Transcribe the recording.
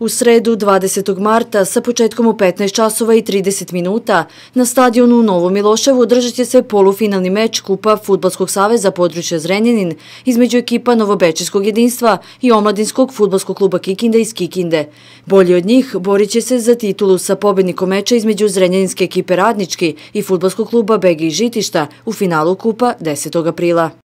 U sredu 20. marta sa početkom u 15 časova i 30 minuta na stadionu u Novom Miloševu održat će se polufinalni meč Kupa Futbolskog saveza područja Zrenjanin između ekipa Novobečeskog jedinstva i Omladinskog futbolskog kluba Kikinde iz Kikinde. Bolji od njih borit će se za titulu sa pobednikom meča između Zrenjaninske ekipe Radnički i futbolskog kluba Begi i Žitišta u finalu Kupa 10. aprila.